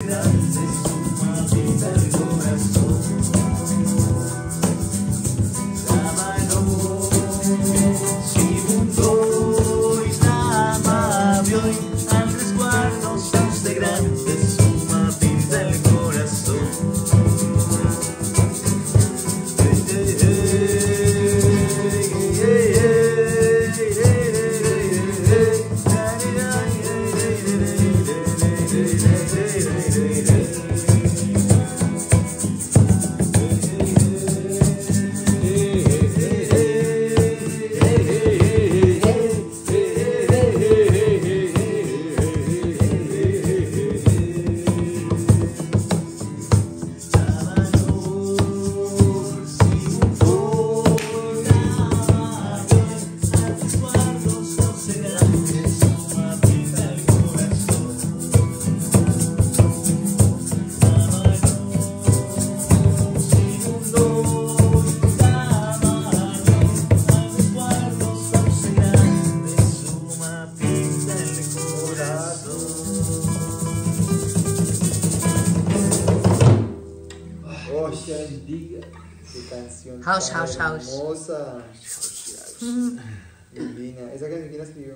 Al Qué canción. House, tan house, house. Hermosa. Divina. ¿Esa canción quién escribió?